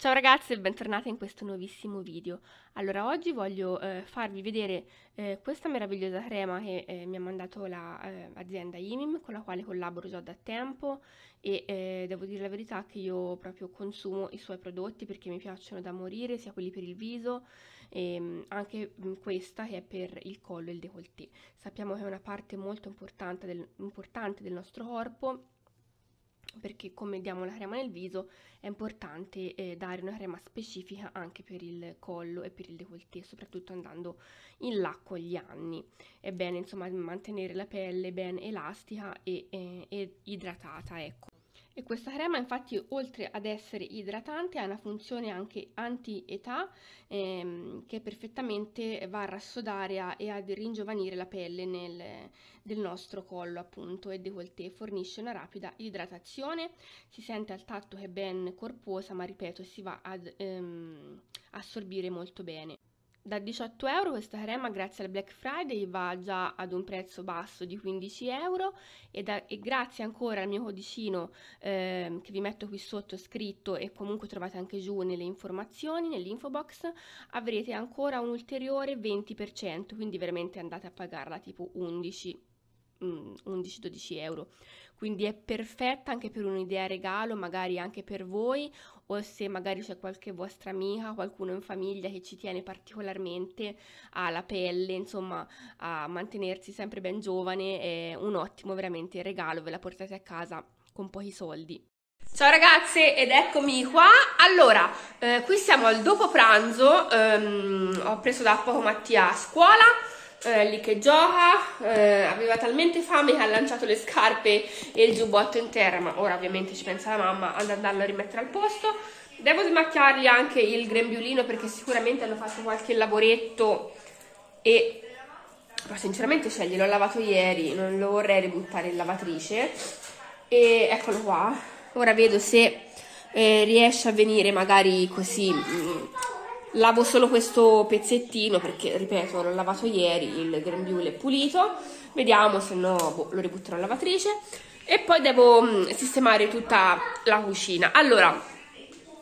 Ciao ragazzi e bentornati in questo nuovissimo video. Allora, oggi voglio eh, farvi vedere eh, questa meravigliosa crema che eh, mi ha mandato l'azienda la, IMIM, con la quale collaboro già da tempo e eh, devo dire la verità che io proprio consumo i suoi prodotti perché mi piacciono da morire, sia quelli per il viso e mm, anche mm, questa che è per il collo e il décolleté. Sappiamo che è una parte molto importante del, importante del nostro corpo perché come diamo la crema nel viso è importante eh, dare una crema specifica anche per il collo e per il décolleté, soprattutto andando in là con gli anni. È bene insomma mantenere la pelle ben elastica e, eh, e idratata, ecco. E questa crema infatti oltre ad essere idratante ha una funzione anche anti-età ehm, che perfettamente va a rassodare e a ringiovanire la pelle nel, del nostro collo appunto e décolleté. Fornisce una rapida idratazione, si sente al tatto che è ben corposa ma ripeto si va ad ehm, assorbire molto bene. Da 18 euro questa crema grazie al Black Friday va già ad un prezzo basso di 15 euro e, da, e grazie ancora al mio codicino eh, che vi metto qui sotto scritto e comunque trovate anche giù nelle informazioni, nell'info box, avrete ancora un ulteriore 20%, quindi veramente andate a pagarla tipo 11 11-12 euro. Quindi è perfetta anche per un'idea regalo, magari anche per voi, o se magari c'è qualche vostra amica, qualcuno in famiglia che ci tiene particolarmente alla pelle, insomma, a mantenersi sempre ben giovane, è un ottimo veramente regalo, ve la portate a casa con pochi soldi. Ciao ragazze ed eccomi qua. Allora, eh, qui siamo al dopo pranzo, um, ho preso da poco Mattia a scuola eh, lì che gioca, eh, aveva talmente fame che ha lanciato le scarpe e il giubbotto in terra, ma ora ovviamente ci pensa la mamma ad andarlo a rimettere al posto. Devo smacchiargli anche il grembiulino perché sicuramente hanno fatto qualche lavoretto e ma sinceramente cioè, gliel'ho lavato ieri, non lo vorrei ributtare in lavatrice e eccolo qua. Ora vedo se eh, riesce a venire magari così mh, mm, lavo solo questo pezzettino perché ripeto l'ho lavato ieri il grembiule è pulito. Vediamo se no boh, lo ributterò in lavatrice. E poi devo mm, sistemare tutta la cucina. Allora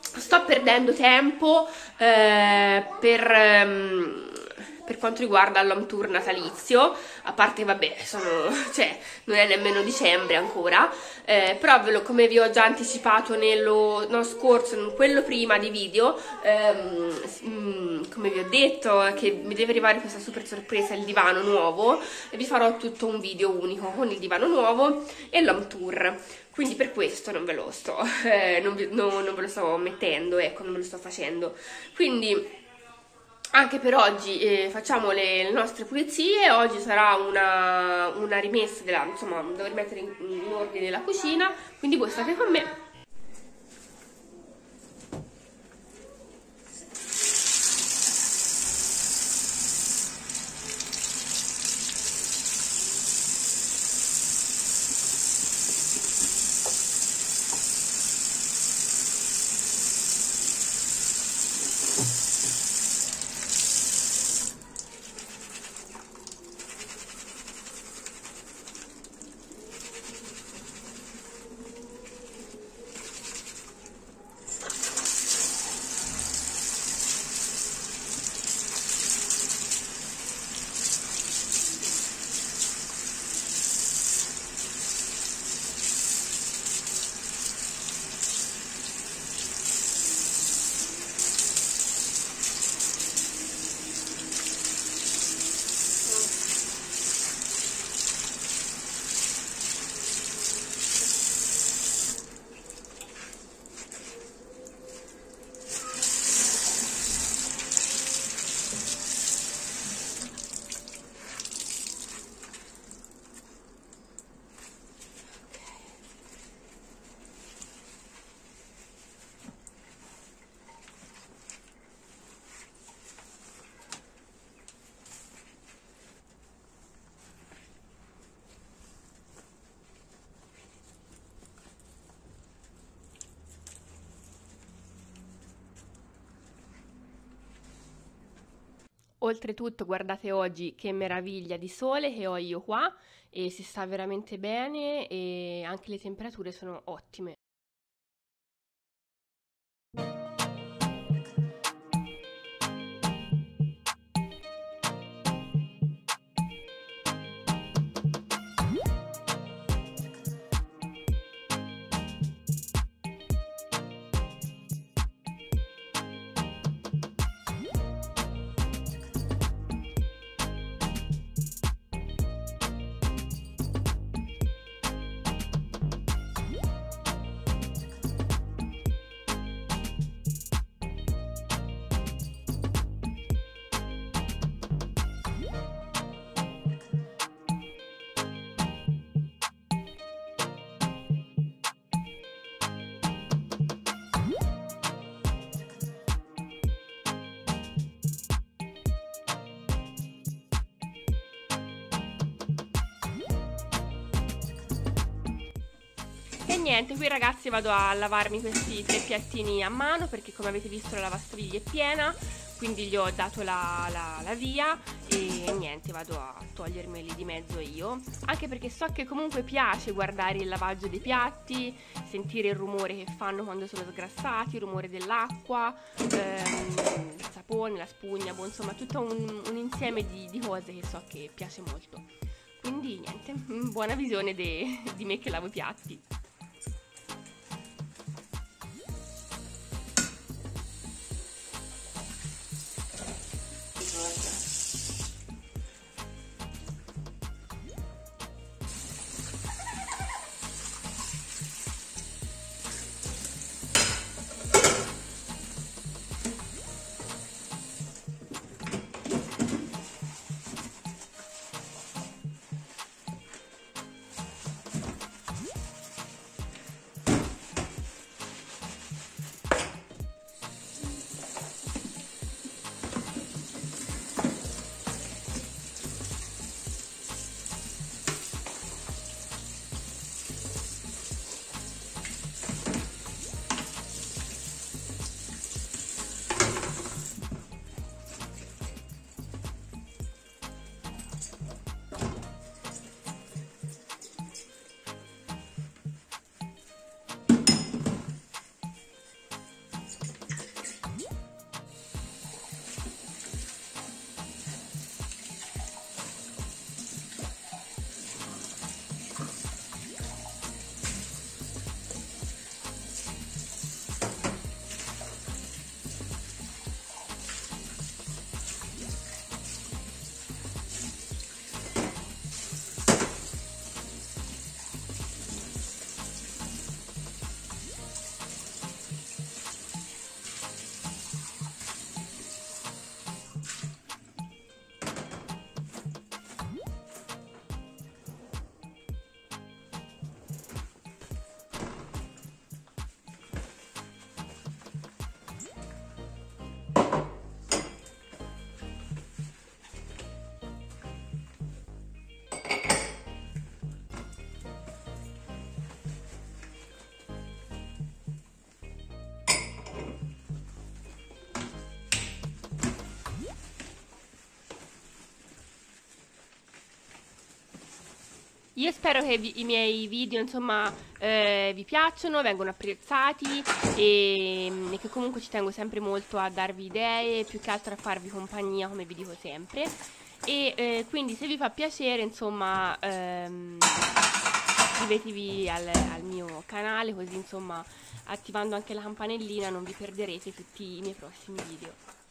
sto perdendo tempo eh, per um, per quanto riguarda l'home tour natalizio, a parte vabbè, sono, cioè, non è nemmeno dicembre ancora, eh, però ve lo, come vi ho già anticipato nello no, scorso, in quello prima di video, ehm, mm, come vi ho detto che mi deve arrivare questa super sorpresa, il divano nuovo, e vi farò tutto un video unico con il divano nuovo e l'home tour quindi per questo non ve lo sto, eh, non, vi, no, non ve lo sto mettendo, ecco, non ve lo sto facendo. Quindi anche per oggi eh, facciamo le, le, nostre pulizie, oggi sarà una, una rimessa, della, insomma devo rimettere in, in ordine la cucina, quindi voi state con me Oltretutto guardate oggi che meraviglia di sole che ho io qua e si sta veramente bene e anche le temperature sono ottime. Niente, qui ragazzi vado a lavarmi questi tre piattini a mano perché come avete visto la lavastoviglie è piena quindi gli ho dato la, la, la, via e niente vado a togliermeli di mezzo io. Anche perché so che comunque piace guardare il lavaggio dei piatti sentire il rumore che fanno quando sono sgrassati il rumore dell'acqua ehm, il sapone, la spugna boh, insomma tutto un, un insieme di, di, cose che so che piace molto. Quindi niente buona visione de, di me che lavo i piatti Io spero che vi, i miei video insomma eh, vi piacciono, vengono apprezzati e, mm, e, che comunque ci tengo sempre molto a darvi idee, più che altro a farvi compagnia come vi dico sempre. E eh, quindi se vi fa piacere insomma ehm, iscrivetevi al, al mio canale così insomma attivando anche la campanellina non vi perderete tutti i miei prossimi video.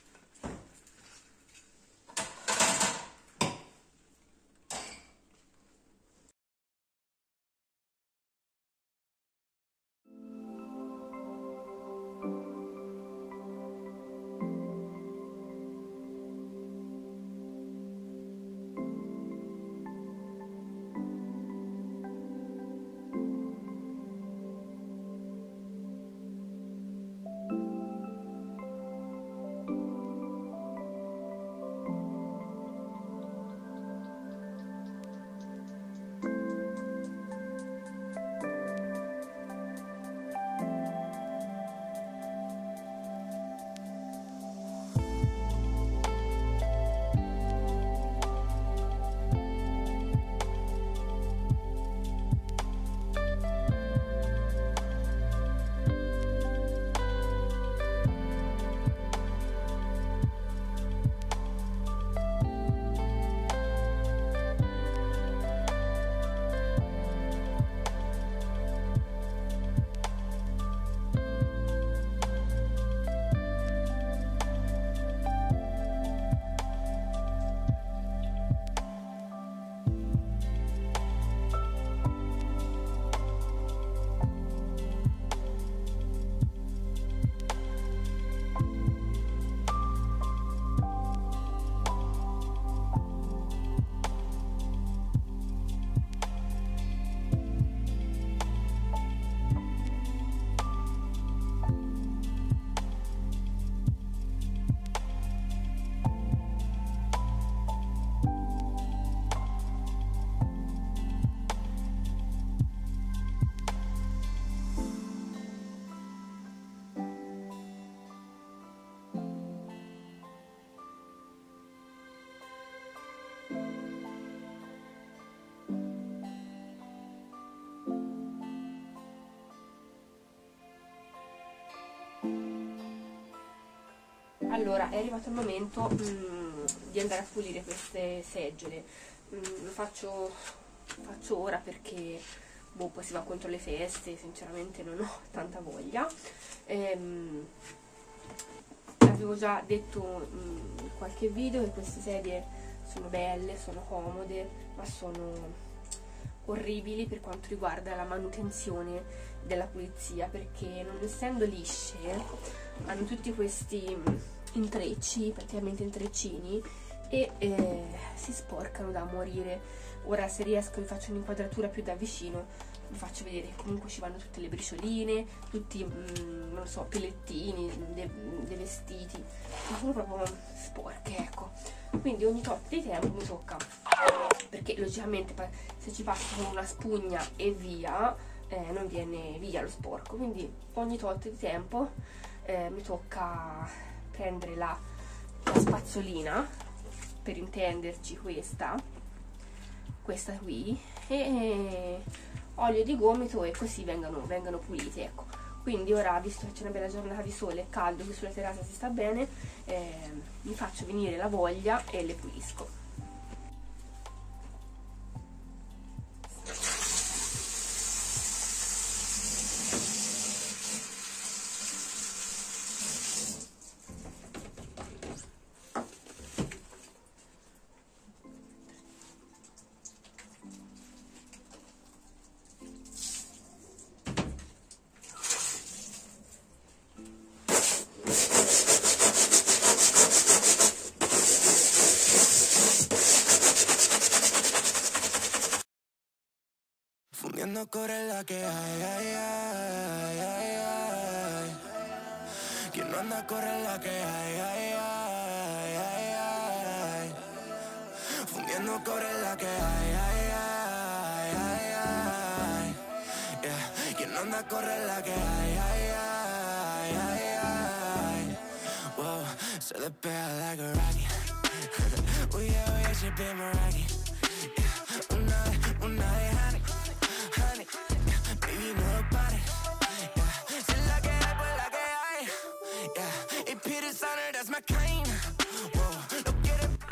Allora, è arrivato il momento mm, di andare a pulire queste seggiole. Mm, lo faccio, faccio ora perché boh, poi si va contro le feste, sinceramente non ho tanta voglia. Ehm, avevo già detto mm, in qualche video che queste sedie sono belle, sono comode, ma sono orribili per quanto riguarda la manutenzione della pulizia perché non essendo lisce hanno tutti questi intrecci, praticamente intreccini e eh, si sporcano da morire. Ora se riesco vi faccio un'inquadratura più da vicino, vi faccio vedere comunque ci vanno tutte le bricioline, tutti, mm, non so, pelettini, dei, dei vestiti, sono proprio sporche, ecco. Quindi ogni tot di tempo mi tocca, perché logicamente se ci passo con una spugna e via, eh, non viene via lo sporco, quindi ogni tot di tempo eh, mi tocca prendere la, la spazzolina, per intenderci questa, questa qui, e olio di gomito e così vengano, vengano pulite, ecco. Quindi ora, visto che c'è una bella giornata di sole e caldo, qui sulla terrazza si sta bene, eh, mi faccio venire la voglia e le pulisco. Fundiendo corre la que hay, ay, ay, ay, ay. Quien no anda corre la que hay, ay, ay, ay, ay. Fundiendo corre la que hay, ay, ay, ay, ay. Quien no anda corre la que hay, ay, ay, ay, ay. Whoa, se despega like a rocket. Uy, yeah, Meraki. Yeah.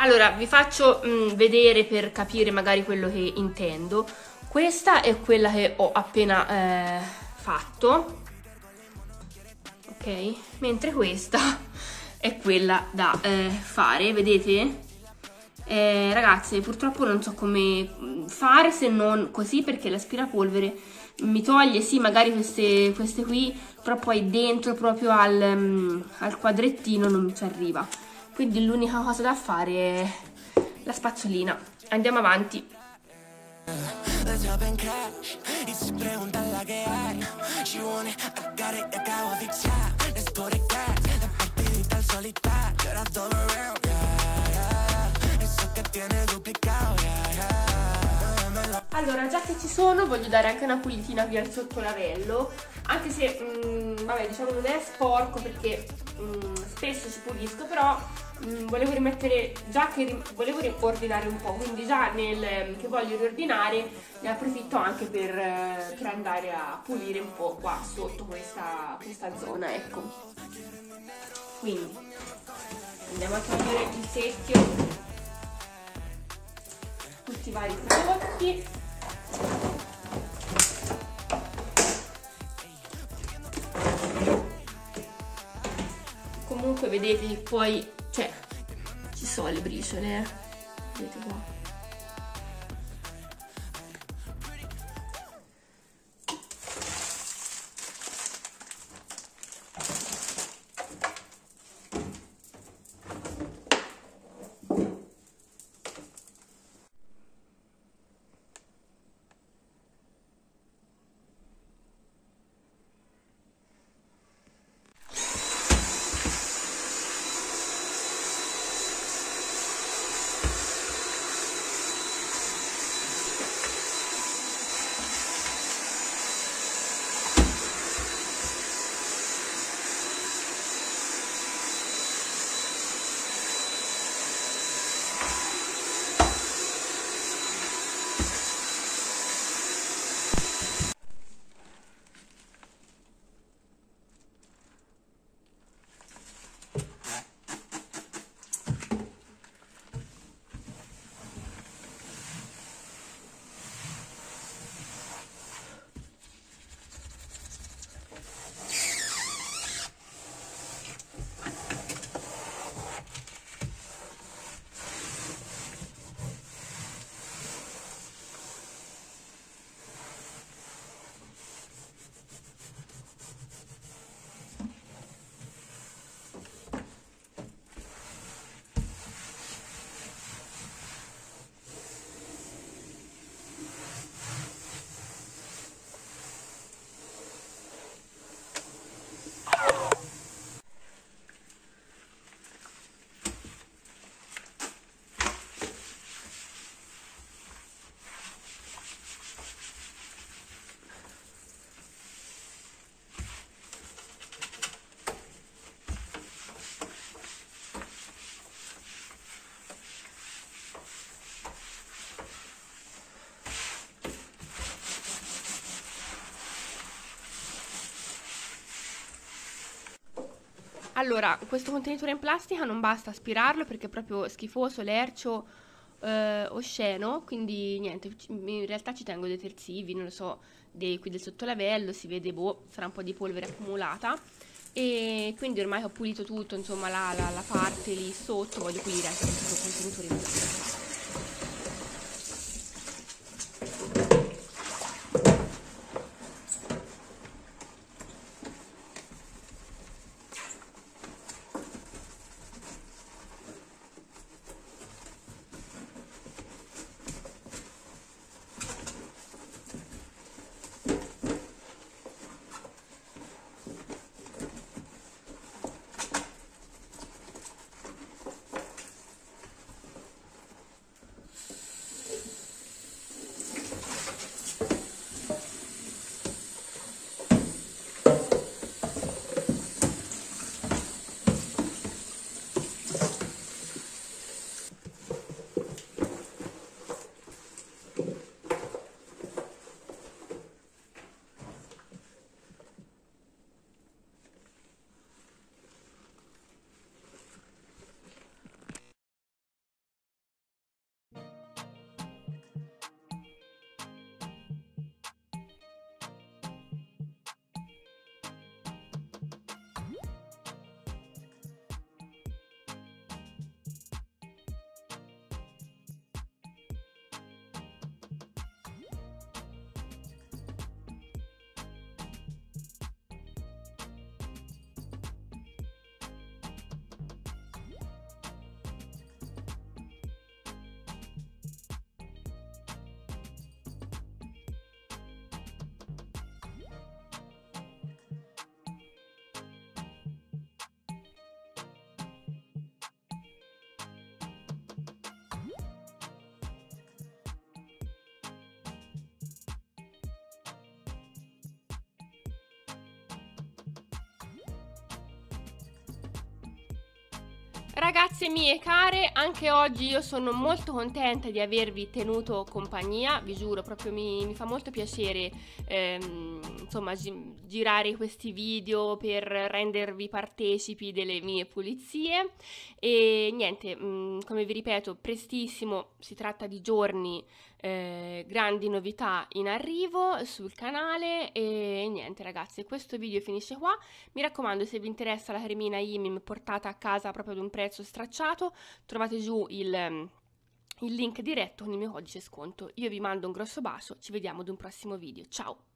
Allora, vi faccio mh, vedere per capire magari quello che intendo. Questa è quella che ho appena eh, fatto, ok? Mentre questa è quella da eh, fare, vedete? Eh, ragazze, purtroppo non so come mh, fare se non così perché l'aspirapolvere mi toglie, sì, magari queste, queste qui, però poi dentro proprio al, mh, al quadrettino non ci arriva. Quindi l'unica cosa da fare è la spazzolina. Andiamo avanti. Allora, già che ci sono, voglio dare anche una pulitina qui al sottolavello. Anche se, mm, vabbè, diciamo non è sporco perché mm, spesso ci pulisco, però mm, volevo rimettere, già che ri- volevo riordinare un po', quindi già nel ehm, che voglio riordinare ne approfitto anche per, eh, per andare a pulire un po' qua sotto questa, questa zona, ecco. Quindi andiamo a togliere il secchio, tutti i vari prodotti. Comunque vedete che poi, cioè, ci sono le briciole, eh. Vedete qua. Allora, questo contenitore in plastica non basta aspirarlo perché è proprio schifoso, lercio, eh, osceno, quindi niente, in realtà ci tengo detersivi, non lo so, dei, qui del sottolavello, si vede, boh, sarà un po' di polvere accumulata e quindi ormai ho pulito tutto, insomma, la, la, la parte lì sotto, voglio pulire anche questo contenitore in plastica. pra Ragazze mie care, anche oggi io sono molto contenta di avervi tenuto compagnia, vi giuro, proprio mi, mi fa molto piacere ehm, insomma gi girare questi video per rendervi partecipi delle mie pulizie. E niente, mh, mm, come vi ripeto, prestissimo, si tratta di giorni, eh, grandi novità in arrivo sul canale. E niente ragazzi, questo video finisce qua, mi raccomando se vi interessa la cremina IMIM portata a casa proprio ad un prezzo stracciato, trovate giù il il link diretto con il mio codice sconto. Io vi mando un grosso bacio, ci vediamo ad un prossimo video. Ciao!